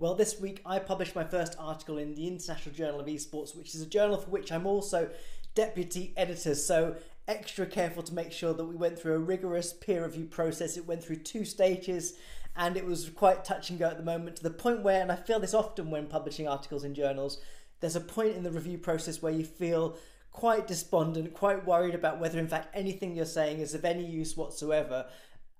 Well, this week I published my first article in the International Journal of Esports, which is a journal for which I'm also deputy editor. So, extra careful to make sure that we went through a rigorous peer review process. It went through two stages and it was quite touch and go at the moment to the point where, and I feel this often when publishing articles in journals, there's a point in the review process where you feel quite despondent, quite worried about whether, in fact, anything you're saying is of any use whatsoever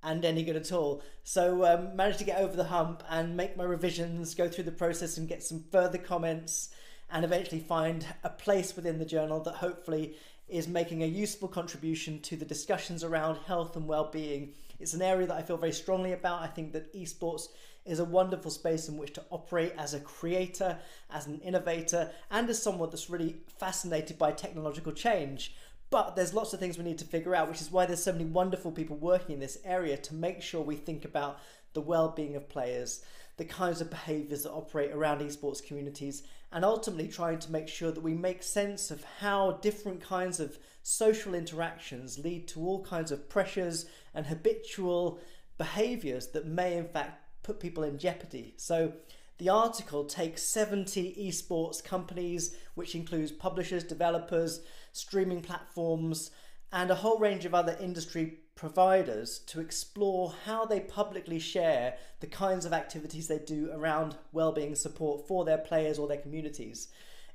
and any good at all. So um, managed to get over the hump and make my revisions, go through the process and get some further comments and eventually find a place within the journal that hopefully is making a useful contribution to the discussions around health and well-being. It's an area that I feel very strongly about. I think that esports is a wonderful space in which to operate as a creator, as an innovator, and as someone that's really fascinated by technological change. But there's lots of things we need to figure out, which is why there's so many wonderful people working in this area to make sure we think about the well-being of players, the kinds of behaviors that operate around esports communities, and ultimately trying to make sure that we make sense of how different kinds of social interactions lead to all kinds of pressures and habitual behaviors that may in fact put people in jeopardy. So the article takes 70 esports companies, which includes publishers, developers, streaming platforms, and a whole range of other industry providers to explore how they publicly share the kinds of activities they do around well-being support for their players or their communities.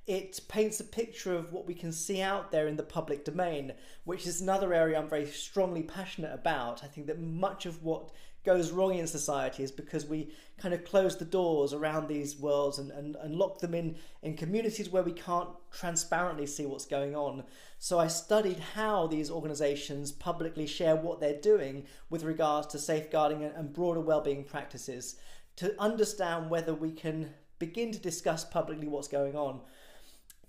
It paints a picture of what we can see out there in the public domain, which is another area I'm very strongly passionate about. I think that much of what goes wrong in society is because we kind of close the doors around these worlds and, and, and lock them in in communities where we can't transparently see what's going on. So I studied how these organizations publicly share what they're doing with regards to safeguarding and broader well-being practices to understand whether we can begin to discuss publicly what's going on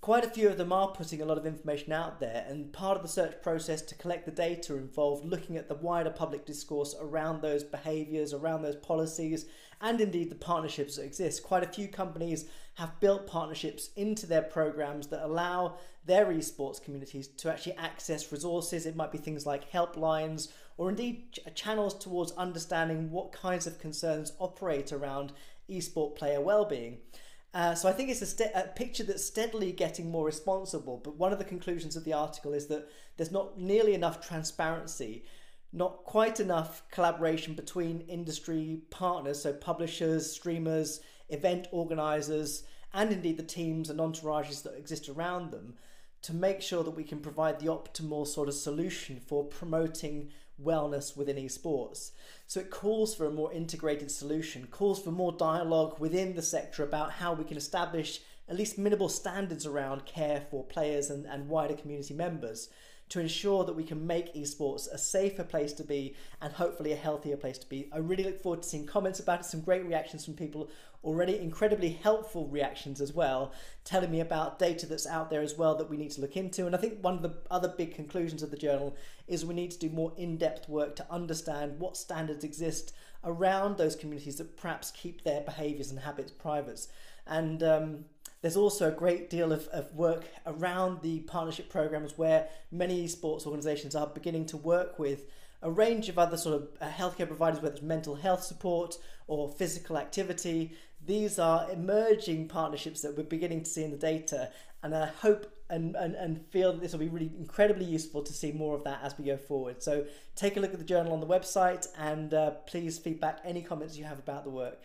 quite a few of them are putting a lot of information out there, and part of the search process to collect the data involved looking at the wider public discourse around those behaviours, around those policies, and indeed the partnerships that exist. Quite a few companies have built partnerships into their programs that allow their esports communities to actually access resources. It might be things like helplines or indeed channels towards understanding what kinds of concerns operate around esport player well-being. Uh, so I think it's a, a, picture that's steadily getting more responsible. But one of the conclusions of the article is that there's not nearly enough transparency, not quite enough collaboration between industry partners, so publishers, streamers, event organizers, and indeed the teams and entourages that exist around them to make sure that we can provide the optimal sort of solution for promoting wellness within esports. So it calls for a more integrated solution, calls for more dialogue within the sector about how we can establish at least minimal standards around care for players and, and wider community members to ensure that we can make esports a safer place to be and hopefully a healthier place to be. I really look forward to seeing comments about it, some great reactions from people, already incredibly helpful reactions as well, telling me about data that's out there as well that we need to look into. And I think one of the other big conclusions of the journal is we need to do more in depth work to understand what standards exist around those communities that perhaps keep their behaviours and habits private. And um, there's also a great deal of, of work around the partnership programs where many sports organisations are beginning to work with a range of other sort of uh, healthcare providers, whether it's mental health support or physical activity. These are emerging partnerships that we're beginning to see in the data, and I hope and, and, and feel that this will be really incredibly useful to see more of that as we go forward. So take a look at the journal on the website and uh, please feedback any comments you have about the work.